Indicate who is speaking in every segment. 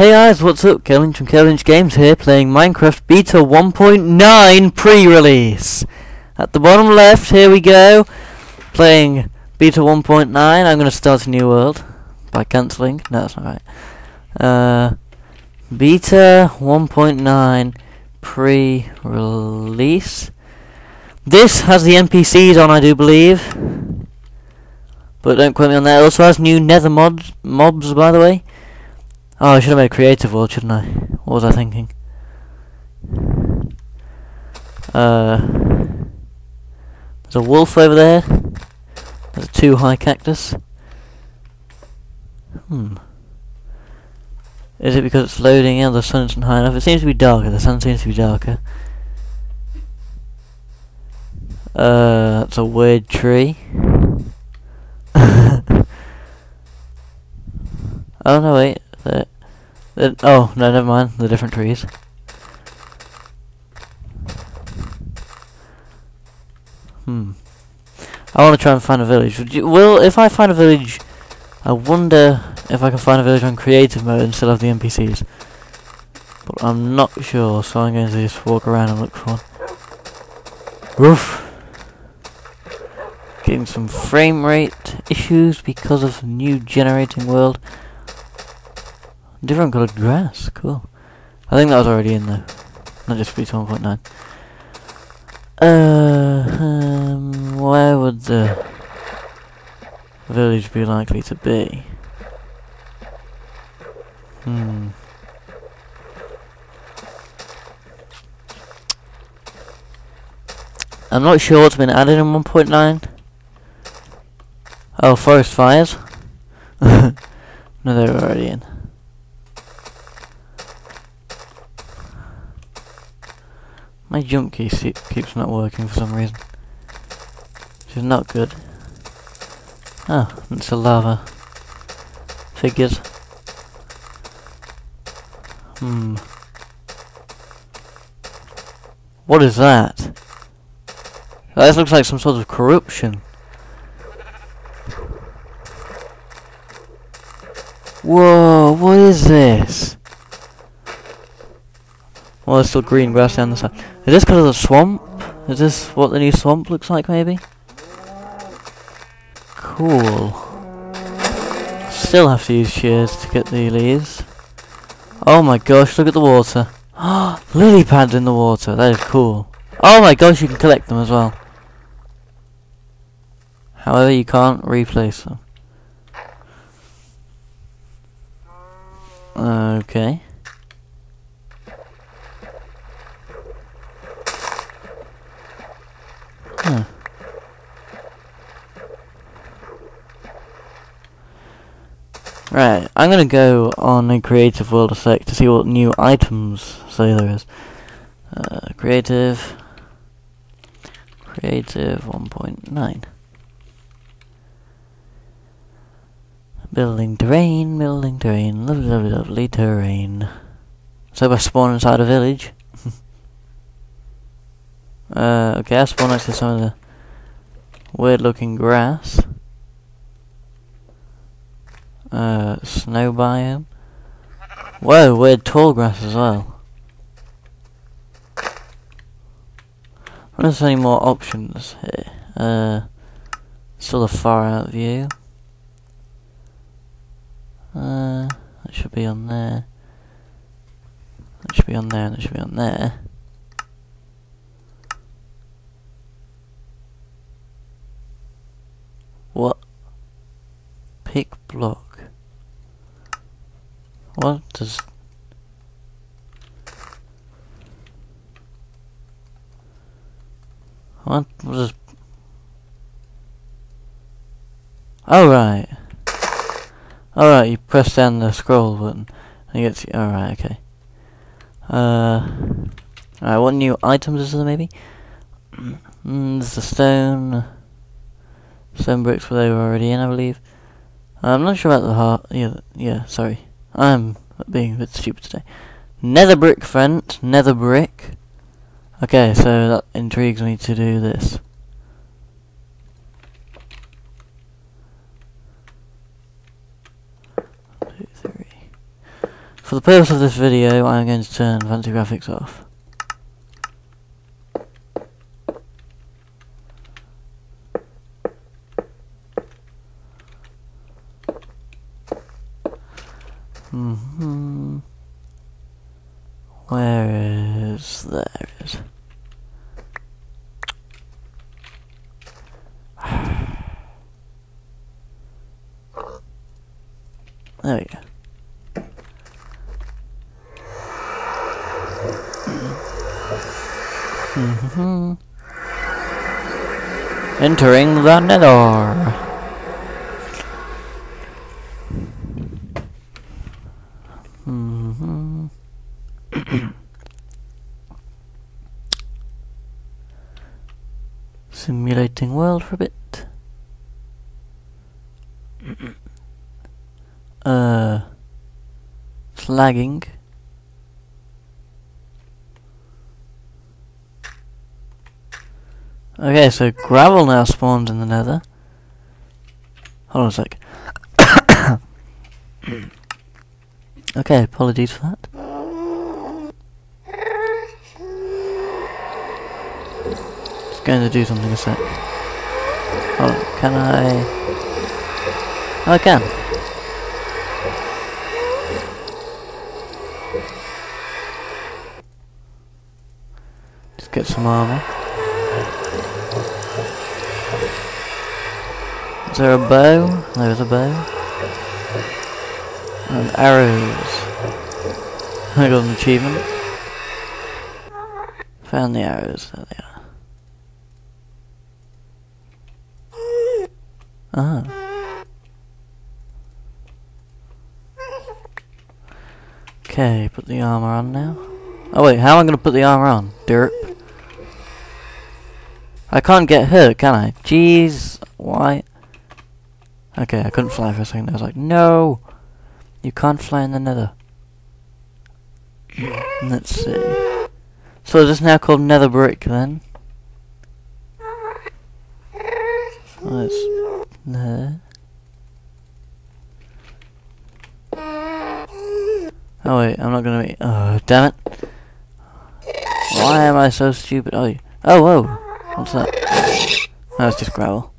Speaker 1: Hey guys, what's up? Caleb Lynch from Caleb Lynch Games here, playing Minecraft Beta 1.9 pre-release. At the bottom left, here we go, playing Beta 1.9. I'm going to start a new world by cancelling. No, that's not right. Uh, Beta 1.9 pre-release. This has the NPCs on, I do believe. But don't quote me on that. It also has new nether mods, mobs, by the way. Oh, I should have made a creative world, shouldn't I? What was I thinking? Uh, there's a wolf over there. There's a two high cactus. Hmm. Is it because it's loading in? The sun isn't high enough. It seems to be darker. The sun seems to be darker. Uh, that's a weird tree. oh no, wait. That, that, oh, no, never mind. The different trees. Hmm. I want to try and find a village. Would you, well, if I find a village, I wonder if I can find a village on creative mode and still have the NPCs. But I'm not sure, so I'm going to just walk around and look for one. Oof. Getting some frame rate issues because of new generating world. Different coloured grass, cool. I think that was already in there, not just Beta 1.9. Uh, um, where would the village be likely to be? Hmm. I'm not sure what's been added in 1.9. Oh, forest fires. no, they're already in. My jump key keeps not working for some reason. Which is not good. Oh, it's a lava. Figures. Hmm. What is that? That looks like some sort of corruption. Whoa, what is this? Well, there's still green grass down the side. Is this because of the swamp? Is this what the new swamp looks like, maybe? Cool. Still have to use shears to get the leaves. Oh my gosh, look at the water. lily pads in the water, that is cool. Oh my gosh, you can collect them as well. However, you can't replace them. Okay. Huh. Right, I'm gonna go on a creative world a sec to see what new items say there is. Uh, creative, creative 1.9. Building terrain, building terrain, lovely, lovely, lovely terrain. So I spawn inside a village. Uh, okay, I spawn next to some of the weird looking grass. Uh, snow biome. Whoa, weird tall grass as well. There's any more options here. Uh, still a far out view. Uh, that should be on there. That should be on there, and that should be on there. What? Pick block. What does... What, does... Oh, right. Alright, you press down the scroll button and you get to, alright, okay. Uh, alright, what new items is there maybe? Mm, there's the stone, stone bricks were they were already in, I believe. I'm not sure about the heart, yeah, yeah, sorry. I'm being a bit stupid today. Nether brick front, nether brick. Okay, so that intrigues me to do this. Two, three. For the purpose of this video, I'm going to turn fancy graphics off. Mm hmm Where is there it is. There we go. Mm-hmm. Entering the nether. Mm-hmm. Simulating world for a bit. uh, flagging. Okay, so gravel now spawns in the nether. Hold on a sec. okay, apologies for that. Just going to do something a sec. Hold on, can I... Oh, I can. Just get some armor. Is there a bow? There's a bow. And arrows. I got an achievement. Found the arrows. There they are. Ah. Okay, put the armor on now. Oh wait, how am I going to put the armor on? Derp. I can't get hurt, can I? Jeez, why? Okay, I couldn't fly for a second. I was like, no! You can't fly in the nether. Mm, let's see. So is this now called nether brick then? There. Oh wait, I'm not gonna be. Oh, damn it! Why am I so stupid? Oh, oh, whoa! What's that? Oh, it's just gravel.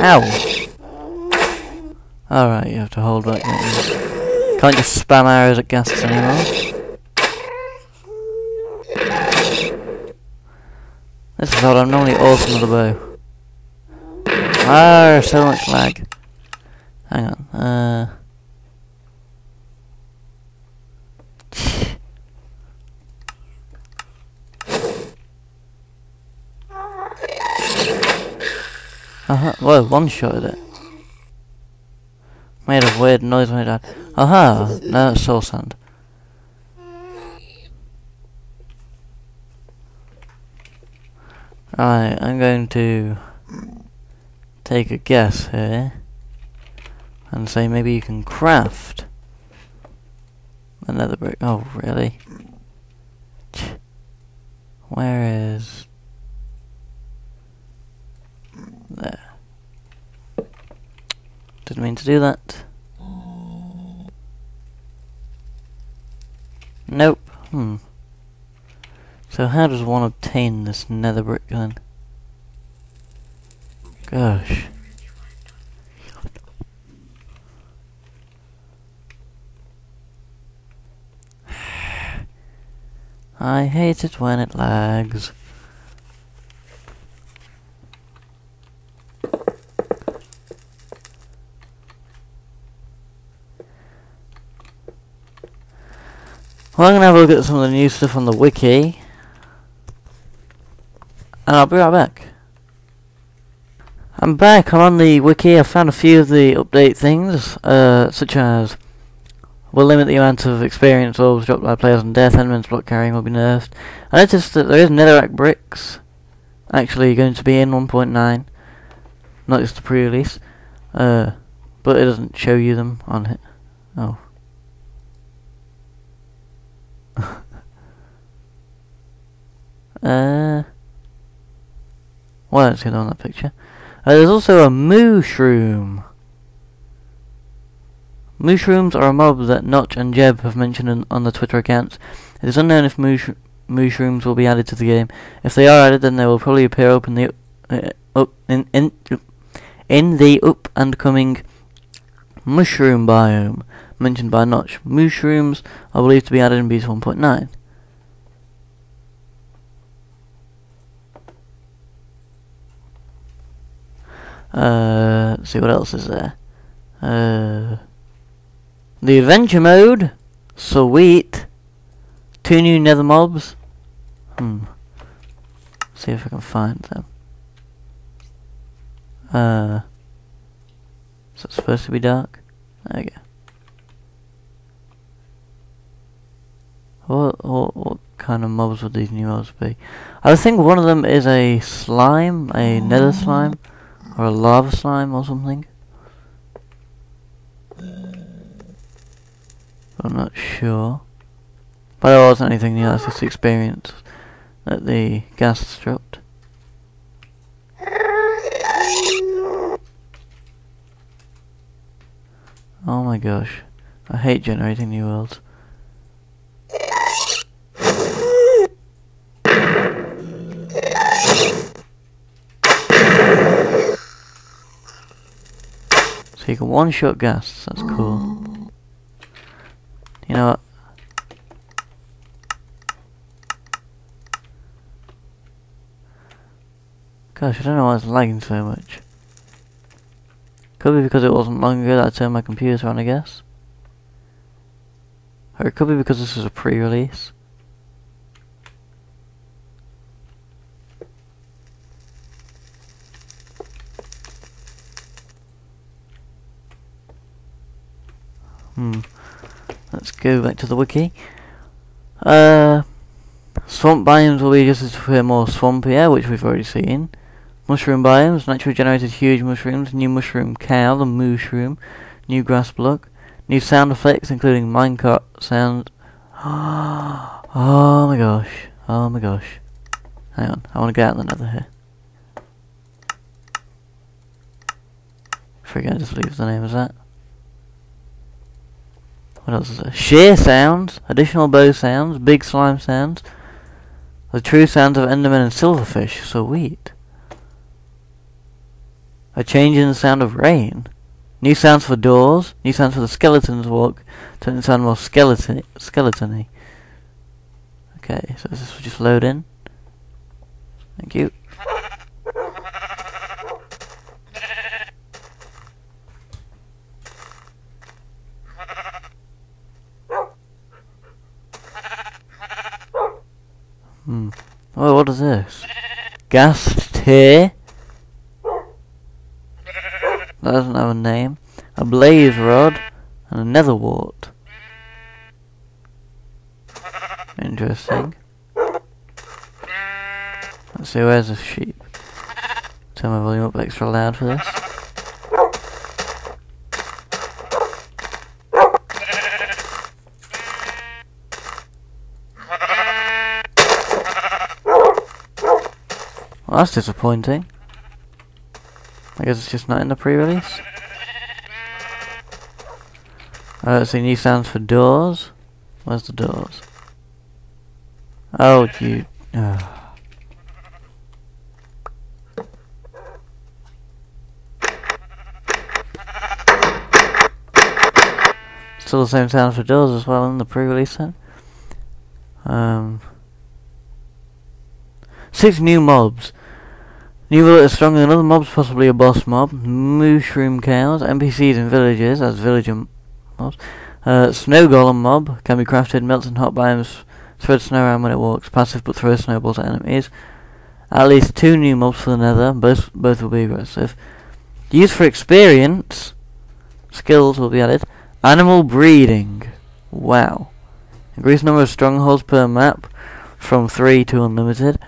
Speaker 1: Ow! Alright, you have to hold back. Can't just spam arrows at ghasts anymore. This is odd, I'm normally awesome with a bow. Ah, so much lag. Hang on, uh... Uh huh. Whoa, one shot it. Made a weird noise when it died. Aha! Uh -huh. No, that's soul sand. Right, I'm going to take a guess here and say maybe you can craft another brick. Oh, really? Where is there. Didn't mean to do that. Nope. Hmm. So how does one obtain this nether brick then? Gosh. I hate it when it lags. Well, I'm going to have a look at some of the new stuff on the wiki. And I'll be right back. I'm back, I'm on the wiki, I found a few of the update things, uh, such as will limit the amount of experience orbs dropped by players on death, Enderman's block carrying will be nerfed. I noticed that there is netherrack bricks actually going to be in 1.9, not just the pre-release, uh, but it doesn't show you them on it. Oh. Uh, well, let's get on that picture. Uh, there's also a mushroom. Mushrooms are a mob that Notch and Jeb have mentioned in, on the Twitter accounts. It is unknown if mush- mushrooms will be added to the game. If they are added, then they will probably appear up in the uh, up in, in in the up and coming mushroom biome mentioned by Notch. Mushrooms are believed to be added in Beta 1.9. Uh, let's see what else is there. Uh, the adventure mode, sweet. Two new nether mobs. Hmm. See if I can find them. Uh, is it supposed to be dark? There we go. What, what, what kind of mobs would these new mobs be? I think one of them is a slime, a nether mm. slime, or a lava slime or something. I'm not sure. But there wasn't anything new, that's just experience that the ghast dropped. Oh my gosh. I hate generating new worlds. You can one-shot ghast, that's cool. You know what? Gosh, I don't know why it's lagging so much. Could be because it wasn't long ago that I turned my computer on, I guess. Or it could be because this is a pre-release. Hmm. Let's go back to the wiki. Uh, swamp biomes will be just we're more swampier, which we've already seen. Mushroom biomes, naturally generated huge mushrooms, new mushroom cow, the mushroom, new grass block, new sound effects including minecart sound. oh my gosh, oh my gosh. Hang on, I want to get out the nether here. Forget, just leave the name as that. What else is there? Shear sounds, additional bow sounds, big slime sounds, the true sounds of Enderman and Silverfish, sweet. A change in the sound of rain. New sounds for doors, new sounds for the skeletons walk, to sound more skeleton skeletony. Okay, so this will just load in. Thank you. Hmm. Oh, what is this? Ghast tear? That doesn't have a name. A blaze rod and a nether wart. Interesting. Let's see, where's the sheep? Turn my volume up extra loud for this. That's disappointing. I guess it's just not in the pre-release. Uh, let's see, new sounds for doors. Where's the doors? Oh, you... Uh. Still the same sounds for doors as well in the pre-release then. Um, six new mobs. New that is stronger than other mobs, possibly a boss mob. Mushroom cows, NPCs in villages as villager mobs. Uh, snow golem mob can be crafted, melts in hot biomes, spreads snow around when it walks, passive but throws snowballs at enemies. At least two new mobs for the nether, both both will be aggressive. Used for experience, skills will be added. Animal breeding, wow. Increase number of strongholds per map from 3 to unlimited.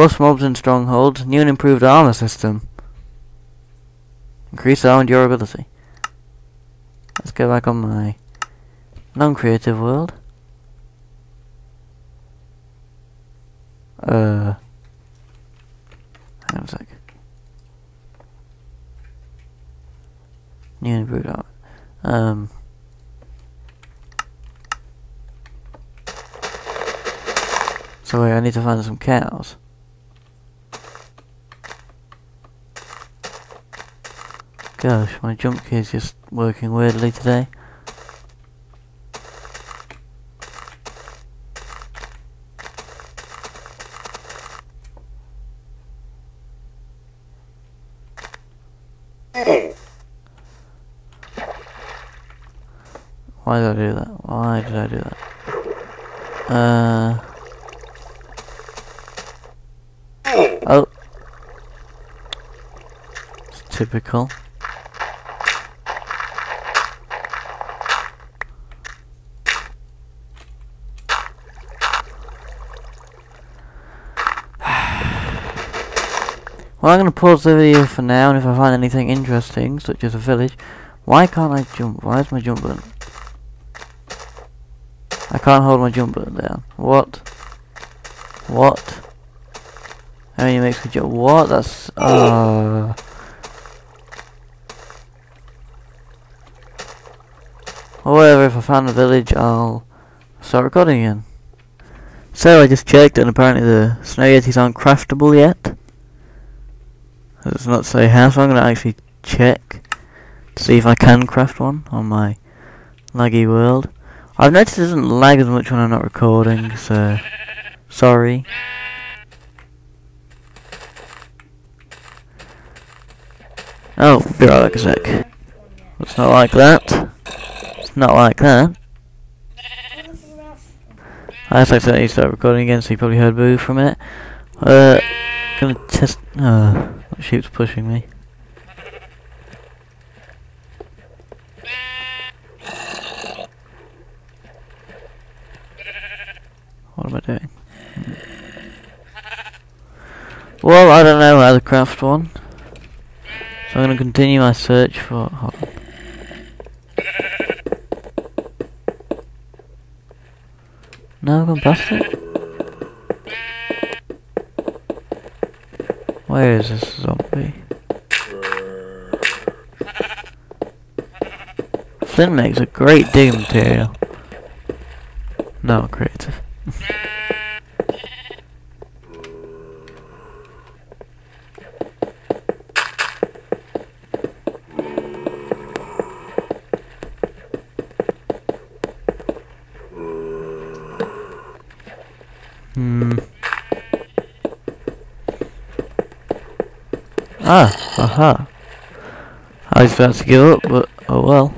Speaker 1: Both mobs in strongholds. New and improved armor system. Increase armor durability. Let's go back on my non-creative world. Uh, hang on a sec. New and improved armor. Um. So wait, I need to find some cows. Gosh, my jump key is just working weirdly today. Why did I do that? Why did I do that? Uh. Oh. It's typical. Well, I'm going to pause the video for now, and if I find anything interesting, such as a village, why can't I jump? Why is my jump button? I can't hold my jump button down. What? What? How many makes me jump? What? That's... Uh... Or whatever, if I find a village, I'll start recording again. So, I just checked, and apparently the Snow Yetis aren't craftable yet. Does not say how, so I'm going to actually check to see if I can craft one on my laggy world. I've noticed it doesn't lag as much when I'm not recording, so sorry. Oh, be right back a sec. It's not like that. It's not like that. I just accidentally start recording again, so you probably heard boo from it. Uh, gonna test. Uh, sheep's pushing me. What am I doing? Well, I don't know how to craft one. So I'm going to continue my search for... Now I've gone past it? Where is this zombie? Flint makes a great digging material. No, creative. Aha. I was about to give up, but oh well.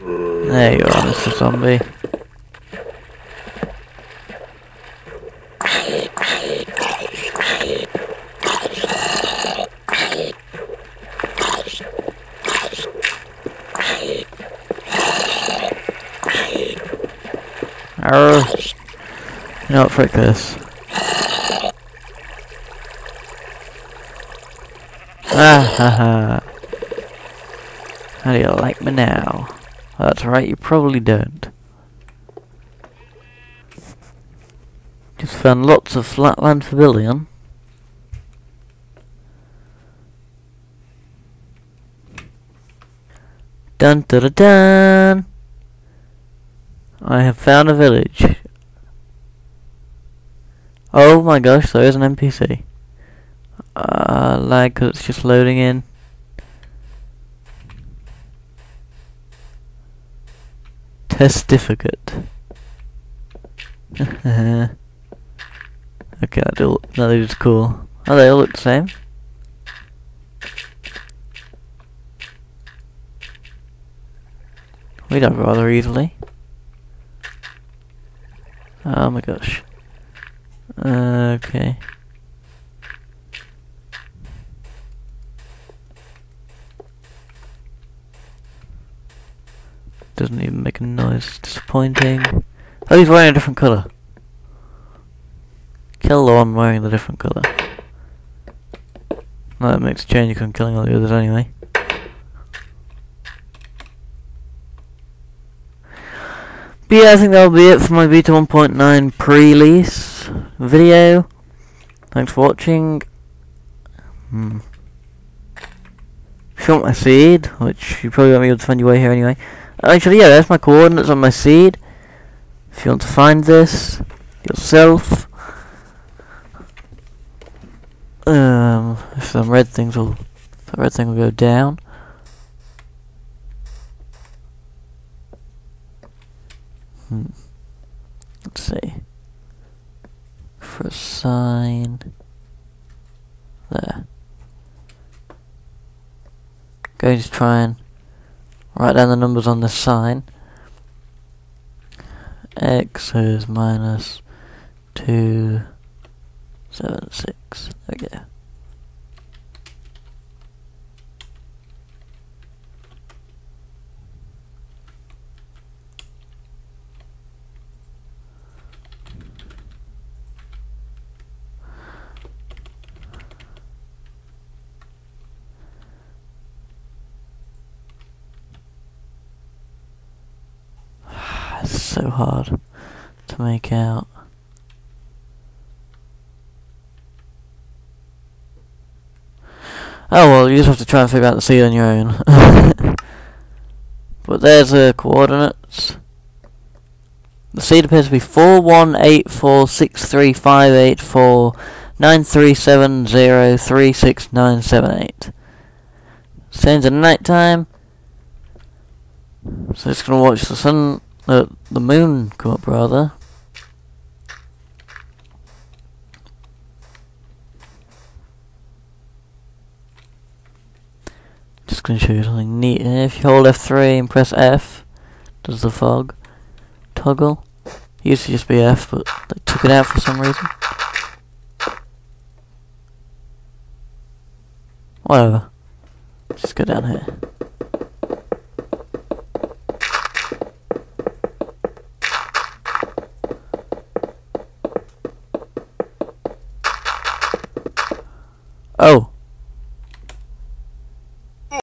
Speaker 1: There you are, Mr. Zombie. Arr. You know what, frick this. Ah ha ha. How do you like me now? That's right, you probably don't. Just found lots of flatland on. Dun dun dun dun! I have found a village. Oh my gosh, there is an NPC. Uh, lag because it's just loading in. Testificate. okay, that, do, that is cool. Oh, they all look the same. We don't rather easily. Oh my gosh. Okay. Doesn't even make a noise. It's disappointing. Oh, he's wearing a different colour. Kill the one wearing the different colour. No, that makes a change because I'm killing all the others anyway. But yeah, I think that'll be it for my Beta 1.9 pre-release video. Thanks for watching. Hmm. If you want my seed, which you probably won't be able to find your way here anyway. Actually, yeah, that's my coordinates on my seed. If you want to find this yourself, um, if some red things will, the red thing will go down. Hmm. Let's see. For a sign. There. Going to try and write down the numbers on the sign. X is minus two seven six. There we go. It's so hard to make out. Oh well, you just have to try and figure out the seed on your own. but there's the coordinates. The seed appears to be four one eight four six three five eight four nine three seven zero three six nine seven eight. Sends at night time. So it's gonna watch the sun the the moon come up rather. Just gonna show you something neat here. If you hold F3 and press F, does the fog toggle? It used to just be F, but they took it out for some reason. Whatever. Just go down here.